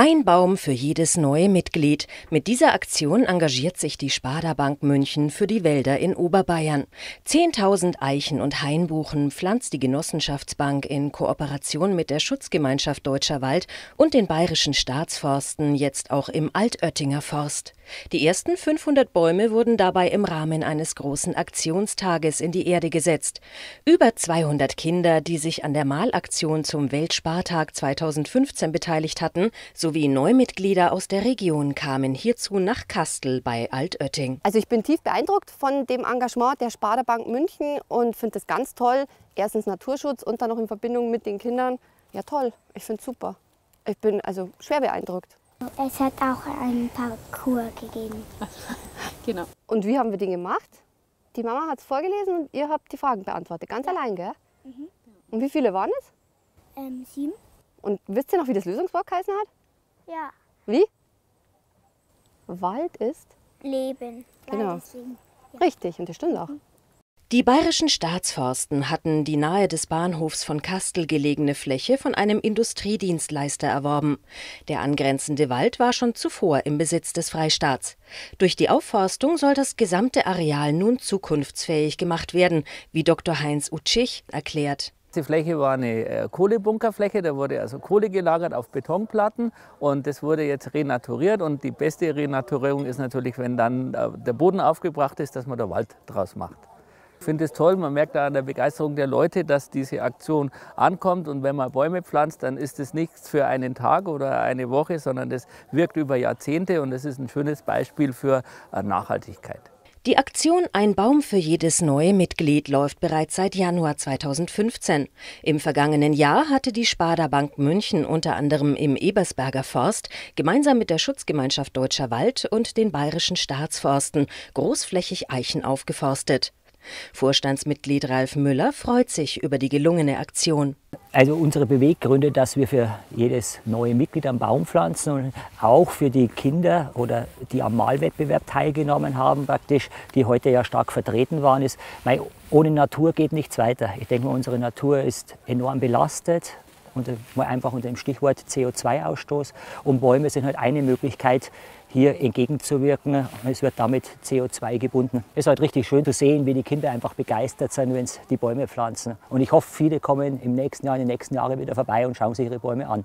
Ein Baum für jedes neue Mitglied. Mit dieser Aktion engagiert sich die Sparda Bank München für die Wälder in Oberbayern. 10.000 Eichen und Hainbuchen pflanzt die Genossenschaftsbank in Kooperation mit der Schutzgemeinschaft Deutscher Wald und den bayerischen Staatsforsten jetzt auch im Altöttinger Forst. Die ersten 500 Bäume wurden dabei im Rahmen eines großen Aktionstages in die Erde gesetzt. Über 200 Kinder, die sich an der Malaktion zum Weltspartag 2015 beteiligt hatten, sowie Neumitglieder aus der Region kamen hierzu nach Kastel bei Altötting. Also ich bin tief beeindruckt von dem Engagement der Sparda Bank München und finde das ganz toll. Erstens Naturschutz und dann noch in Verbindung mit den Kindern. Ja toll, ich finde es super. Ich bin also schwer beeindruckt. Es hat auch einen Parcours gegeben. genau. Und wie haben wir den gemacht? Die Mama hat es vorgelesen und ihr habt die Fragen beantwortet. Ganz ja. allein, gell? Mhm. Und wie viele waren es? Ähm, sieben. Und wisst ihr noch, wie das Lösungswort geheißen hat? Ja. Wie? Wald ist? Leben. Genau. Ja. Richtig, und das stimmt auch. Mhm. Die bayerischen Staatsforsten hatten die nahe des Bahnhofs von Kastel gelegene Fläche von einem Industriedienstleister erworben. Der angrenzende Wald war schon zuvor im Besitz des Freistaats. Durch die Aufforstung soll das gesamte Areal nun zukunftsfähig gemacht werden, wie Dr. Heinz Utschich erklärt. Die Fläche war eine äh, Kohlebunkerfläche, da wurde also Kohle gelagert auf Betonplatten und das wurde jetzt renaturiert und die beste Renaturierung ist natürlich, wenn dann äh, der Boden aufgebracht ist, dass man da Wald draus macht. Ich finde es toll, man merkt da an der Begeisterung der Leute, dass diese Aktion ankommt. Und wenn man Bäume pflanzt, dann ist es nichts für einen Tag oder eine Woche, sondern das wirkt über Jahrzehnte und es ist ein schönes Beispiel für äh, Nachhaltigkeit. Die Aktion Ein Baum für jedes neue Mitglied läuft bereits seit Januar 2015. Im vergangenen Jahr hatte die Sparda Bank München unter anderem im Ebersberger Forst gemeinsam mit der Schutzgemeinschaft Deutscher Wald und den bayerischen Staatsforsten großflächig Eichen aufgeforstet. Vorstandsmitglied Ralf Müller freut sich über die gelungene Aktion. Also unsere Beweggründe, dass wir für jedes neue Mitglied einen Baum pflanzen und auch für die Kinder oder die am Malwettbewerb teilgenommen haben, praktisch, die heute ja stark vertreten waren, ist, ohne Natur geht nichts weiter. Ich denke, unsere Natur ist enorm belastet unter, einfach unter dem Stichwort CO2-Ausstoß. Und Bäume sind halt eine Möglichkeit, hier entgegenzuwirken. Es wird damit CO2 gebunden. Es ist halt richtig schön zu sehen, wie die Kinder einfach begeistert sind, wenn sie die Bäume pflanzen. Und ich hoffe, viele kommen im nächsten Jahr, in den nächsten Jahren wieder vorbei und schauen sich ihre Bäume an.